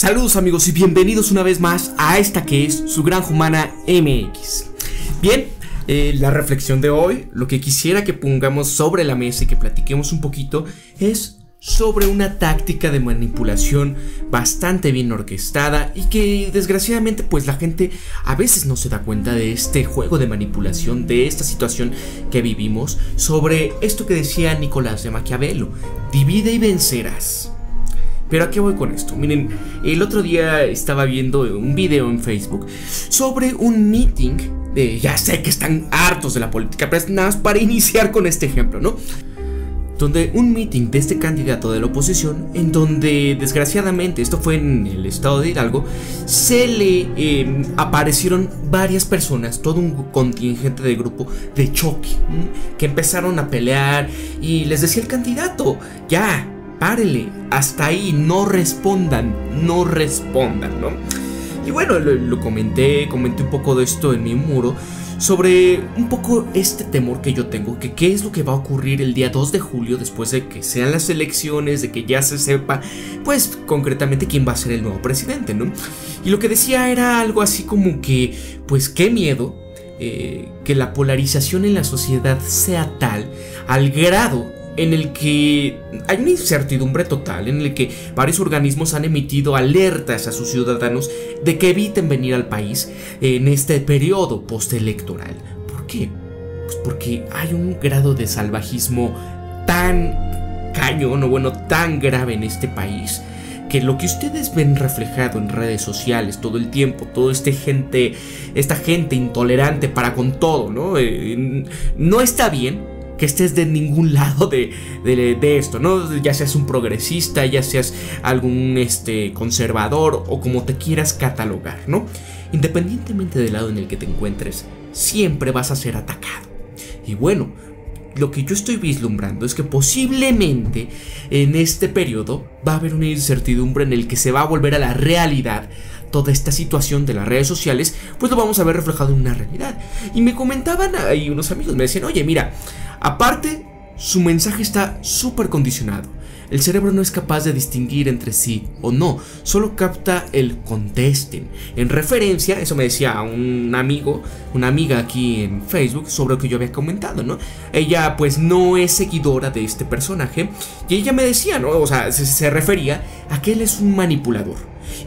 Saludos amigos y bienvenidos una vez más a esta que es su Gran Humana MX. Bien, eh, la reflexión de hoy, lo que quisiera que pongamos sobre la mesa y que platiquemos un poquito es sobre una táctica de manipulación bastante bien orquestada y que desgraciadamente pues la gente a veces no se da cuenta de este juego de manipulación, de esta situación que vivimos, sobre esto que decía Nicolás de Maquiavelo, divide y vencerás. Pero ¿a qué voy con esto? Miren, el otro día estaba viendo un video en Facebook sobre un meeting de, ya sé que están hartos de la política, pero es nada más para iniciar con este ejemplo, ¿no? donde un meeting de este candidato de la oposición, en donde desgraciadamente, esto fue en el estado de Hidalgo, se le em, aparecieron varias personas, todo un contingente de grupo de choque, que empezaron a pelear y les decía el candidato, ya, párele, hasta ahí, no respondan, no respondan, ¿no? Y bueno, lo, comenté, comenté un poco de esto en mi muro sobre un poco este temor que yo tengo, que qué es lo que va a ocurrir el día 2 de julio después de que sean las elecciones, de que ya se sepa, pues concretamente quién va a ser el nuevo presidente, ¿no? Y lo que decía era algo así como que, pues qué miedo eh, que la polarización en la sociedad sea tal al grado en el que hay una incertidumbre total, en el que varios organismos han emitido alertas a sus ciudadanos de que eviten venir al país en este periodo postelectoral. ¿Por qué? Pues porque hay un grado de salvajismo tan cañón o bueno, tan grave en este país que lo que ustedes ven reflejado en redes sociales todo el tiempo, todo este gente, esta gente intolerante para con todo, ¿no? Eh, no está bien, que estés de ningún lado de, esto, ¿no? Ya seas un progresista, ya seas algún este, conservador o como te quieras catalogar, ¿no? Independientemente del lado en el que te encuentres, siempre vas a ser atacado. Y bueno, lo que yo estoy vislumbrando es que posiblemente en este periodo va a haber una incertidumbre en el que se va a volver a la realidad toda esta situación de las redes sociales, pues lo vamos a ver reflejado en una realidad. Y me comentaban ahí unos amigos, me decían, oye, mira, Aparte, su mensaje está súper condicionado. El cerebro no es capaz de distinguir entre sí o no, solo capta el contesten. En referencia, eso me decía un amigo, una amiga aquí en Facebook sobre lo que yo había comentado, ¿no? Ella pues no es seguidora de este personaje y ella me decía, ¿no? O sea, se, se refería a que él es un manipulador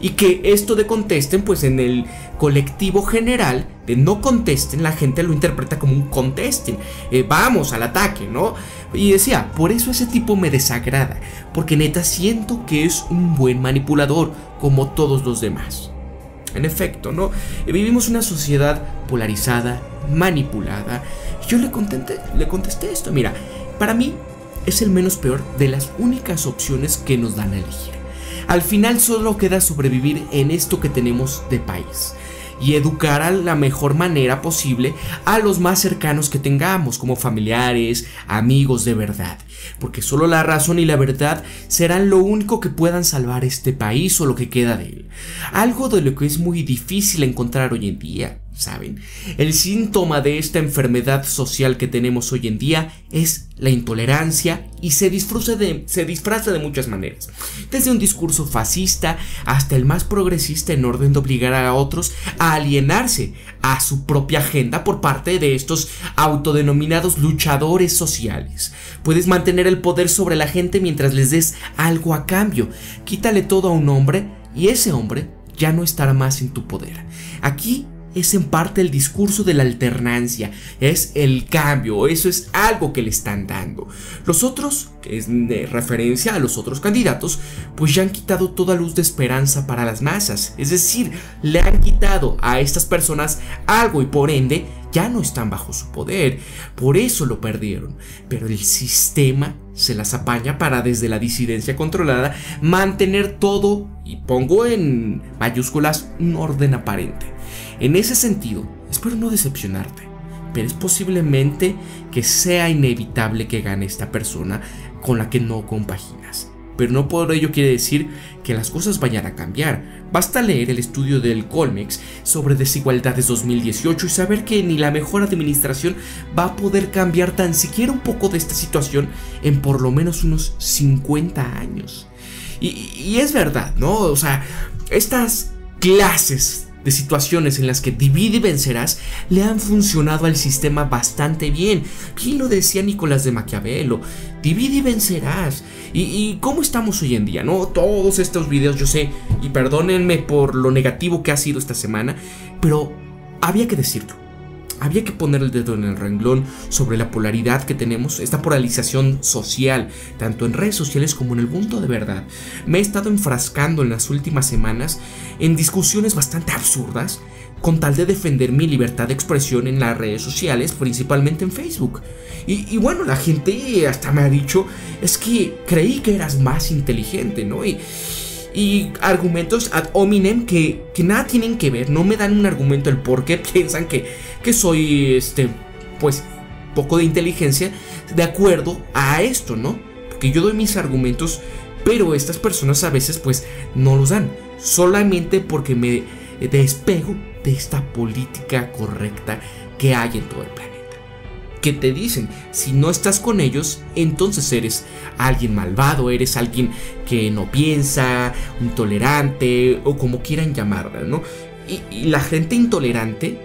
y que esto de contesten, pues en el colectivo general de no contesten, la gente lo interpreta como un contesten, eh, vamos al ataque, ¿no? Y decía, por eso ese tipo me desagrada, porque neta siento que es un buen manipulador, como todos los demás. En efecto, ¿no? Vivimos una sociedad polarizada, manipulada. Yo le contesté, le contesté esto, mira, para mí es el menos peor de las únicas opciones que nos dan a elegir. Al final solo queda sobrevivir en esto que tenemos de país y educar a la mejor manera posible a los más cercanos que tengamos, como familiares, amigos de verdad, porque solo la razón y la verdad serán lo único que puedan salvar este país o lo que queda de él. Algo de lo que es muy difícil encontrar hoy en día. ¿Saben? El síntoma de esta enfermedad social que tenemos hoy en día es la intolerancia y se disfraza de, se disfraza de muchas maneras. Desde un discurso fascista hasta el más progresista en orden de obligar a otros a alienarse a su propia agenda por parte de estos autodenominados luchadores sociales. Puedes mantener el poder sobre la gente mientras les des algo a cambio. Quítale todo a un hombre y ese hombre ya no estará más en tu poder. Aquí es en parte el discurso de la alternancia, es el cambio, eso es algo que le están dando. Los otros, es de referencia a los otros candidatos, pues ya han quitado toda luz de esperanza para las masas, es decir, le han quitado a estas personas algo y por ende ya no están bajo su poder, por eso lo perdieron, pero el sistema se las apaña para desde la disidencia controlada mantener todo, y pongo en mayúsculas, un orden aparente. En ese sentido, espero no decepcionarte, pero es posiblemente que sea inevitable que gane esta persona con la que no compaginas. Pero no por ello quiere decir que las cosas vayan a cambiar. Basta leer el estudio del Colmex sobre desigualdades 2018 y saber que ni la mejor administración va a poder cambiar tan siquiera un poco de esta situación en por lo menos unos 50 años. Y, es verdad, ¿no? O sea, estas clases de situaciones en las que divide y vencerás le han funcionado al sistema bastante bien. ¿Quién lo decía Nicolás de Maquiavelo? Divide y vencerás. ¿Y, ¿Y, cómo estamos hoy en día? ¿No? Todos estos videos, yo sé, y perdónenme por lo negativo que ha sido esta semana, pero había que decirlo. Había que poner el dedo en el renglón sobre la polaridad que tenemos, esta polarización social, tanto en redes sociales como en el mundo de verdad. Me he estado enfrascando en las últimas semanas en discusiones bastante absurdas con tal de defender mi libertad de expresión en las redes sociales, principalmente en Facebook. Y, bueno, la gente hasta me ha dicho, es que creí que eras más inteligente, ¿no? Y, y argumentos ad hominem que, que nada tienen que ver, no me dan un argumento el por qué piensan que, que soy, este, pues, poco de inteligencia de acuerdo a esto, ¿no? Porque yo doy mis argumentos, pero estas personas a veces, pues, no los dan, solamente porque me despego de esta política correcta que hay en todo el planeta que te dicen, si no estás con ellos, entonces eres alguien malvado, eres alguien que no piensa, intolerante o como quieran llamarla, ¿no? Y, la gente intolerante,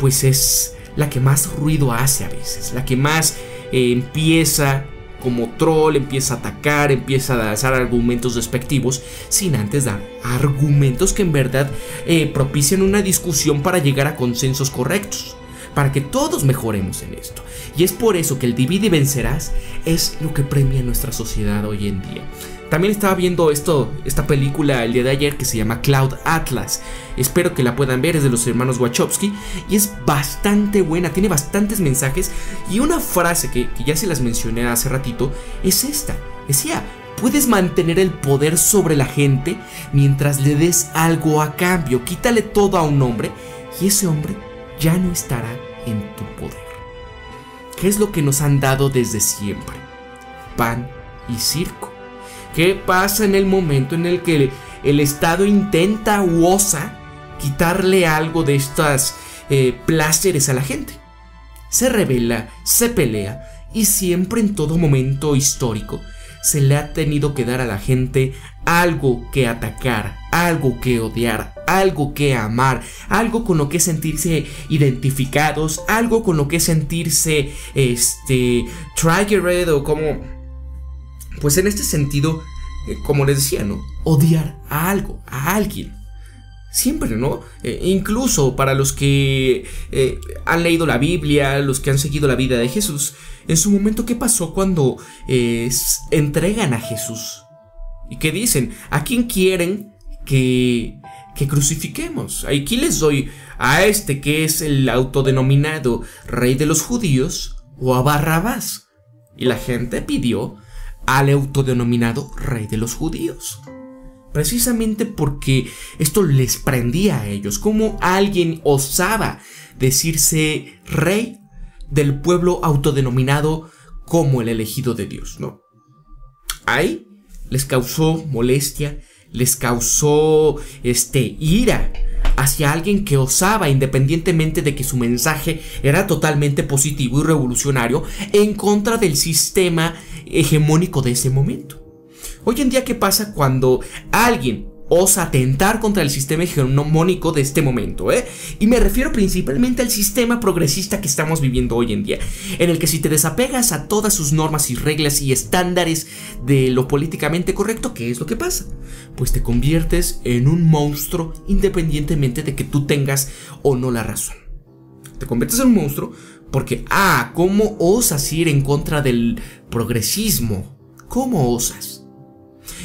pues es la que más ruido hace a veces, la que más eh, empieza como troll, empieza a atacar, empieza a dar argumentos despectivos, sin antes dar argumentos que en verdad eh, propician una discusión para llegar a consensos correctos para que todos mejoremos en esto. Y es por eso que el divide y vencerás es lo que premia nuestra sociedad hoy en día. También estaba viendo esto, esta película el día de ayer que se llama Cloud Atlas. Espero que la puedan ver, es de los hermanos Wachowski y es bastante buena, tiene bastantes mensajes y una frase que, que ya se las mencioné hace ratito es esta. Decía, puedes mantener el poder sobre la gente mientras le des algo a cambio. Quítale todo a un hombre y ese hombre ya no estará en tu poder. ¿Qué es lo que nos han dado desde siempre? Pan y circo. ¿Qué pasa en el momento en el que el Estado intenta u osa quitarle algo de estas eh, placeres a la gente? Se revela, se pelea y siempre en todo momento histórico se le ha tenido que dar a la gente algo que atacar, algo que odiar, algo que amar, algo con lo que sentirse identificados, algo con lo que sentirse este triggered o como pues en este sentido eh, como les decía, ¿no? Odiar a algo, a alguien. Siempre, ¿no? Eh, incluso para los que eh, han leído la Biblia, los que han seguido la vida de Jesús, en su momento, ¿qué pasó cuando entregan a Jesús? ¿Y qué dicen? ¿A quién quieren que, que crucifiquemos? Aquí les doy a este que es el autodenominado rey de los judíos o a Barrabás. Y la gente pidió al autodenominado rey de los judíos. Precisamente porque esto les prendía a ellos, como alguien osaba decirse rey del pueblo autodenominado como el elegido de Dios, ¿no? Ahí les causó molestia, les causó este ira hacia alguien que osaba independientemente de que su mensaje era totalmente positivo y revolucionario en contra del sistema hegemónico de ese momento. Hoy en día, ¿qué pasa cuando alguien osa atentar contra el sistema hegemónico de este momento, ¿eh? Y me refiero principalmente al sistema progresista que estamos viviendo hoy en día, en el que si te desapegas a todas sus normas y reglas y estándares de lo políticamente correcto, ¿qué es lo que pasa? Pues te conviertes en un monstruo independientemente de que tú tengas o no la razón. Te conviertes en un monstruo porque, ah, ¿cómo osas ir en contra del progresismo? ¿Cómo osas?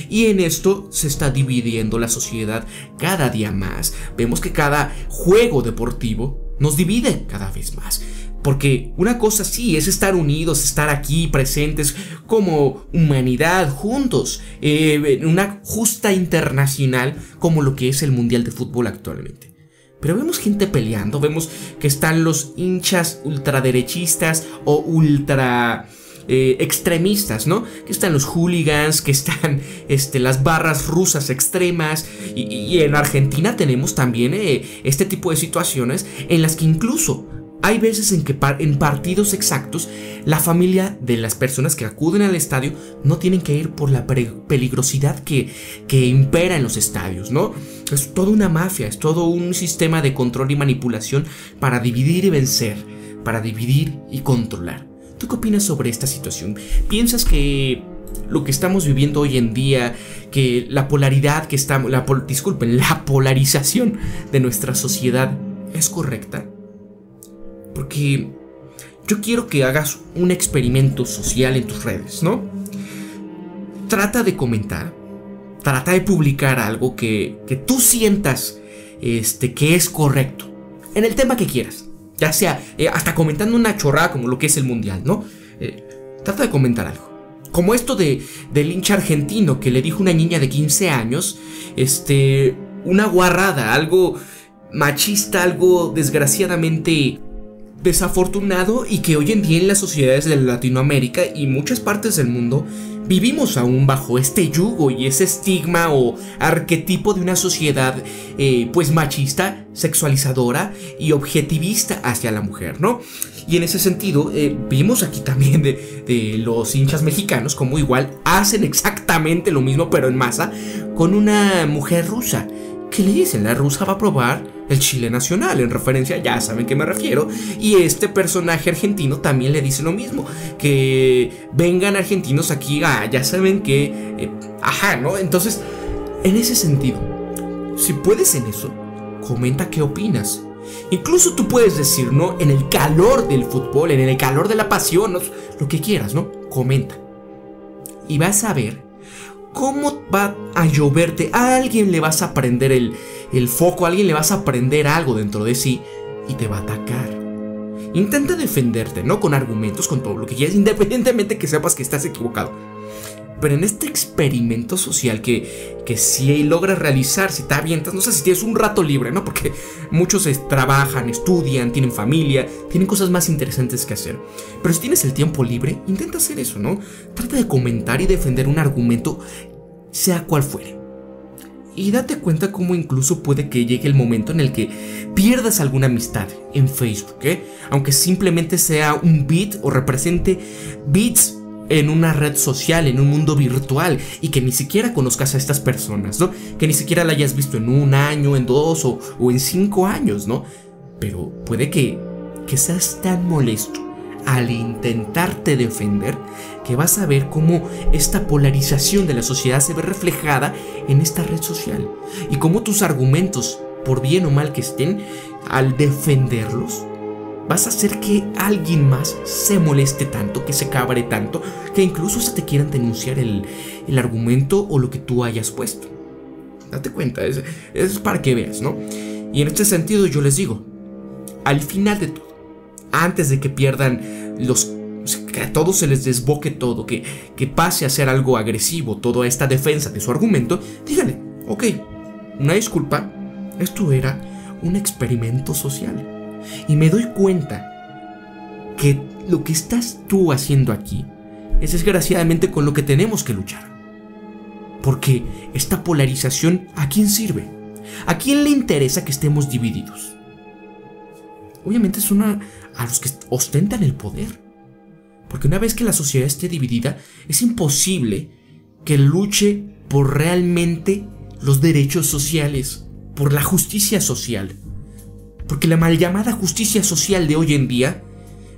Y en esto se está dividiendo la sociedad cada día más. Vemos que cada juego deportivo nos divide cada vez más. Porque una cosa sí es estar unidos, estar aquí presentes como humanidad, juntos, eh, en una justa internacional como lo que es el Mundial de Fútbol actualmente. Pero vemos gente peleando, vemos que están los hinchas ultraderechistas o ultra eh, extremistas, ¿no? Que están los hooligans, que están este, las barras rusas extremas. Y, en Argentina tenemos también eh, este tipo de situaciones en las que incluso hay veces en que en partidos exactos la familia de las personas que acuden al estadio no tienen que ir por la peligrosidad que, que impera en los estadios, ¿no? Es toda una mafia, es todo un sistema de control y manipulación para dividir y vencer, para dividir y controlar. ¿Tú qué opinas sobre esta situación? ¿Piensas que lo que estamos viviendo hoy en día, que la polaridad que estamos, disculpen, la polarización de nuestra sociedad es correcta? Porque yo quiero que hagas un experimento social en tus redes, ¿no? Trata de comentar, trata de publicar algo que, que tú sientas este, que es correcto, en el tema que quieras. Ya sea eh, hasta comentando una chorrada como lo que es el mundial, ¿no? Eh, trata de comentar algo. Como esto de, del hincha argentino que le dijo una niña de 15 años, este, una guarrada, algo machista, algo desgraciadamente desafortunado y que hoy en día en las sociedades de Latinoamérica y muchas partes del mundo vivimos aún bajo este yugo y ese estigma o arquetipo de una sociedad eh, pues machista, sexualizadora y objetivista hacia la mujer, ¿no? Y en ese sentido eh, vimos aquí también de, de los hinchas mexicanos como igual hacen exactamente lo mismo pero en masa con una mujer rusa. ¿Qué le dicen? La rusa va a probar el Chile Nacional, en referencia, ya saben que me refiero. Y este personaje argentino también le dice lo mismo, que vengan argentinos aquí, ya saben que, eh, ajá, ¿no? Entonces, en ese sentido, si puedes en eso, comenta qué opinas. Incluso tú puedes decir, ¿no? En el calor del fútbol, en el calor de la pasión, lo que quieras, ¿no? Comenta. Y vas a ver cómo va a lloverte. A alguien le vas a prender el, el foco, a alguien le vas a prender algo dentro de sí y te va a atacar. Intenta defenderte, no con argumentos, con todo lo que quieras, independientemente que sepas que estás equivocado. Pero en este experimento social que, que si logras realizar, si te avientas, no sé si tienes un rato libre, ¿no? Porque muchos trabajan, estudian, tienen familia, tienen cosas más interesantes que hacer. Pero si tienes el tiempo libre, intenta hacer eso, ¿no? Trata de comentar y defender un argumento, sea cual fuere. Y date cuenta cómo incluso puede que llegue el momento en el que pierdas alguna amistad en Facebook, ¿eh? Aunque simplemente sea un beat o represente bits en una red social, en un mundo virtual y que ni siquiera conozcas a estas personas, ¿no? Que ni siquiera la hayas visto en un año, en dos o, o en cinco años, ¿no? Pero puede que, que seas tan molesto al intentarte defender que vas a ver cómo esta polarización de la sociedad se ve reflejada en esta red social y cómo tus argumentos, por bien o mal que estén, al defenderlos, vas a hacer que alguien más se moleste tanto, que se cabre tanto, que incluso se te quieran denunciar el, argumento o lo que tú hayas puesto. Date cuenta, es, es para que veas, ¿no? Y en este sentido yo les digo, al final de todo, antes de que pierdan los que a todos se les desboque todo, que, que pase a ser algo agresivo, toda esta defensa de su argumento, díganle, ok, una disculpa, esto era un experimento social. Y me doy cuenta que lo que estás tú haciendo aquí es desgraciadamente con lo que tenemos que luchar. Porque esta polarización, ¿a quién sirve? ¿A quién le interesa que estemos divididos? Obviamente es una a los que ostentan el poder. Porque una vez que la sociedad esté dividida, es imposible que luche por realmente los derechos sociales, por la justicia social. Porque la mal llamada justicia social de hoy en día,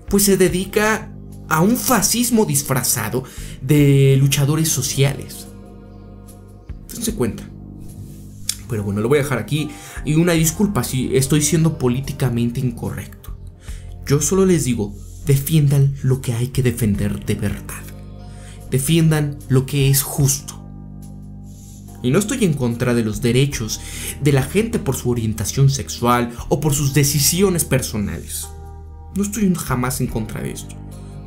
pues se dedica a un fascismo disfrazado de luchadores sociales. se cuenta. Pero bueno, lo voy a dejar aquí. Y una disculpa si estoy siendo políticamente incorrecto. Yo solo les digo, defiendan lo que hay que defender de verdad. Defiendan lo que es justo. Y no estoy en contra de los derechos de la gente por su orientación sexual o por sus decisiones personales. No estoy jamás en contra de esto.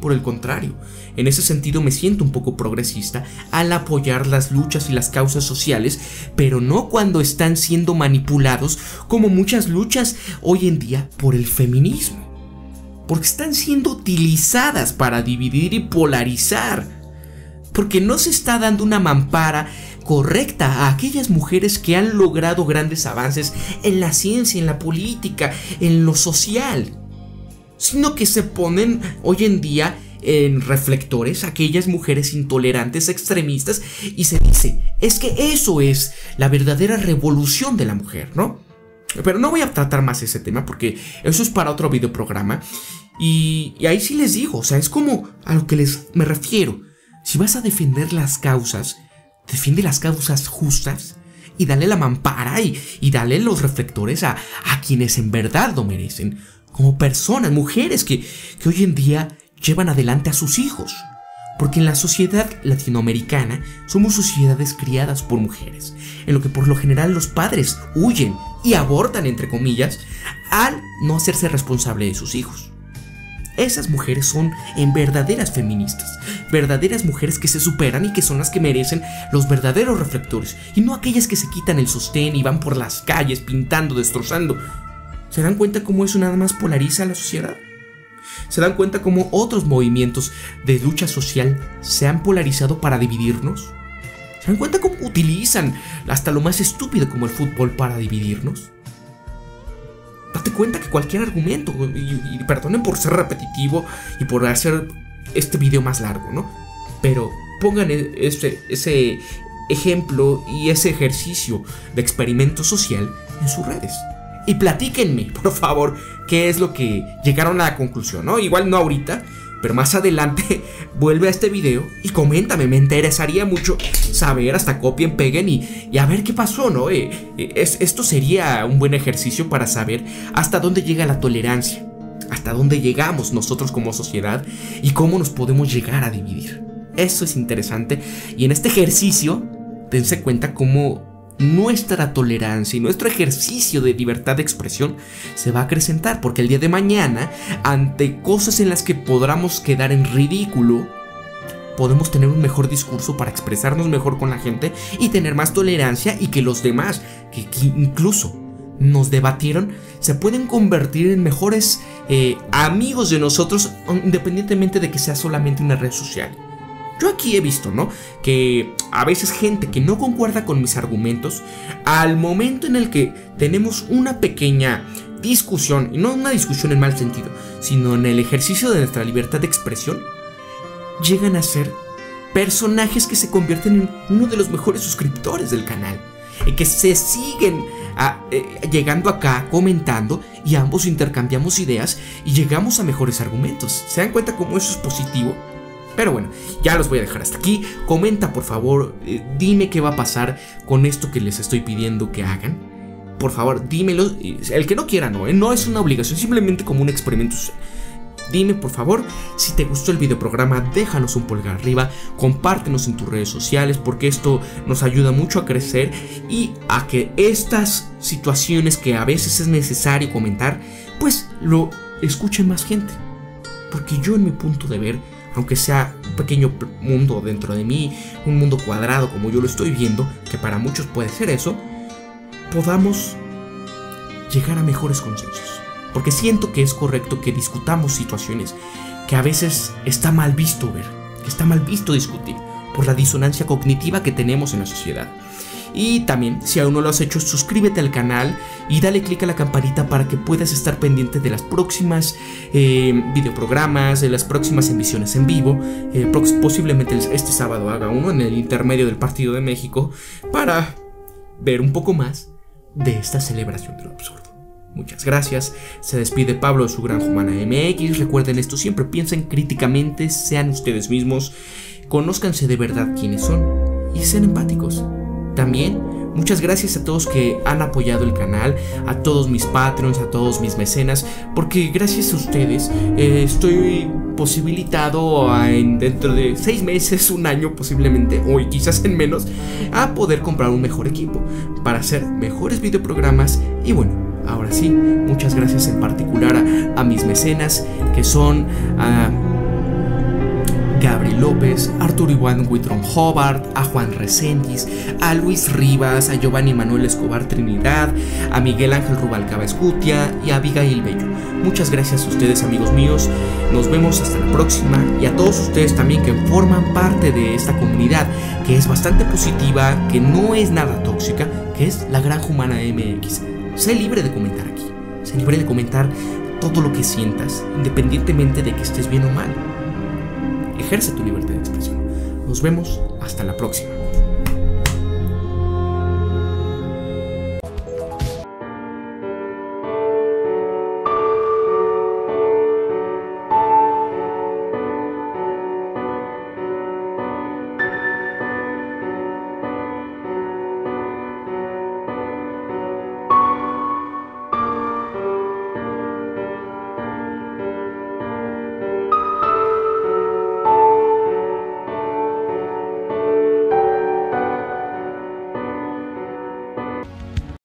Por el contrario, en ese sentido me siento un poco progresista al apoyar las luchas y las causas sociales, pero no cuando están siendo manipulados como muchas luchas hoy en día por el feminismo porque están siendo utilizadas para dividir y polarizar, porque no se está dando una mampara correcta a aquellas mujeres que han logrado grandes avances en la ciencia, en la política, en lo social. sino que se ponen hoy en día en reflectores aquellas mujeres intolerantes, extremistas, y se dice, es que eso es la verdadera revolución de la mujer, ¿no? Pero no voy a tratar más ese tema porque eso es para otro videoprograma. Y, y ahí sí les digo, o sea, es como a lo que les me refiero. Si vas a defender las causas, defiende las causas justas y dale la mampara y, y dale los reflectores a, a, quienes en verdad lo merecen. Como personas, mujeres que, que hoy en día llevan adelante a sus hijos. Porque en la sociedad latinoamericana somos sociedades criadas por mujeres, en lo que por lo general los padres huyen y abortan, entre comillas, al no hacerse responsable de sus hijos. Esas mujeres son en verdaderas feministas, verdaderas mujeres que se superan y que son las que merecen los verdaderos reflectores, y no aquellas que se quitan el sostén y van por las calles pintando, destrozando. ¿Se dan cuenta cómo eso nada más polariza a la sociedad? ¿Se dan cuenta cómo otros movimientos de lucha social se han polarizado para dividirnos? ¿Se dan cuenta cómo utilizan hasta lo más estúpido como el fútbol para dividirnos? Date cuenta que cualquier argumento, y, y perdonen por ser repetitivo y por hacer este video más largo, ¿no? Pero pongan ese, ese ejemplo y ese ejercicio de experimento social en sus redes. Y platíquenme, por favor, qué es lo que llegaron a la conclusión, ¿no? Igual no ahorita, pero más adelante vuelve a este video y coméntame, me interesaría mucho saber, hasta copien, peguen y, y a ver qué pasó, ¿no? Eh, es, esto sería un buen ejercicio para saber hasta dónde llega la tolerancia, hasta dónde llegamos nosotros como sociedad y cómo nos podemos llegar a dividir. Eso es interesante y en este ejercicio dense cuenta cómo nuestra tolerancia y nuestro ejercicio de libertad de expresión se va a acrecentar porque el día de mañana, ante cosas en las que podamos quedar en ridículo, podemos tener un mejor discurso para expresarnos mejor con la gente y tener más tolerancia y que los demás, que, incluso nos debatieron, se pueden convertir en mejores eh, amigos de nosotros independientemente de que sea solamente una red social. Yo aquí he visto, ¿no? Que a veces gente que no concuerda con mis argumentos, al momento en el que tenemos una pequeña discusión, y no una discusión en mal sentido, sino en el ejercicio de nuestra libertad de expresión, llegan a ser personajes que se convierten en uno de los mejores suscriptores del canal, y que se siguen a, eh, llegando acá, comentando, y ambos intercambiamos ideas y llegamos a mejores argumentos. ¿Se dan cuenta cómo eso es positivo? Pero bueno, ya los voy a dejar hasta aquí. Comenta por favor, eh, dime qué va a pasar con esto que les estoy pidiendo que hagan. Por favor, dímelo. El que no quiera, no, ¿eh? no es una obligación, simplemente como un experimento. Dime por favor si te gustó el videoprograma, déjanos un pulgar arriba, compártenos en tus redes sociales porque esto nos ayuda mucho a crecer y a que estas situaciones que a veces es necesario comentar, pues lo escuchen más gente. Porque yo en mi punto de ver, aunque sea un pequeño mundo dentro de mí, un mundo cuadrado como yo lo estoy viendo, que para muchos puede ser eso, podamos llegar a mejores consensos. Porque siento que es correcto que discutamos situaciones que a veces está mal visto ver, que está mal visto discutir, por la disonancia cognitiva que tenemos en la sociedad. Y también, si aún no lo has hecho, suscríbete al canal y dale click a la campanita para que puedas estar pendiente de las próximas eh, videoprogramas, de las próximas emisiones en vivo. Eh, posiblemente este sábado haga uno en el intermedio del Partido de México para ver un poco más de esta celebración de lo absurdo. Muchas gracias. Se despide Pablo de su Gran Humana MX. Recuerden esto siempre, piensen críticamente, sean ustedes mismos, conózcanse de verdad quiénes son y sean empáticos. También muchas gracias a todos que han apoyado el canal, a todos mis patrons, a todos mis mecenas, porque gracias a ustedes eh, estoy posibilitado en, dentro de seis meses, un año posiblemente, o quizás en menos, a poder comprar un mejor equipo para hacer mejores videoprogramas. Y bueno, ahora sí, muchas gracias en particular a, a mis mecenas que son Gabriel López, Arturo Iván Whitron Hobart, a Juan Reséndiz, a Luis Rivas, a Giovanni Manuel Escobar Trinidad, a Miguel Ángel Rubalcaba Escutia y a Abigail Bello. Muchas gracias a ustedes amigos míos, nos vemos hasta la próxima y a todos ustedes también que forman parte de esta comunidad que es bastante positiva, que no es nada tóxica, que es la Gran Humana MX. Sé libre de comentar aquí, sé libre de comentar todo lo que sientas, independientemente de que estés bien o mal. Ejerce tu libertad de expresión. Nos vemos hasta la próxima.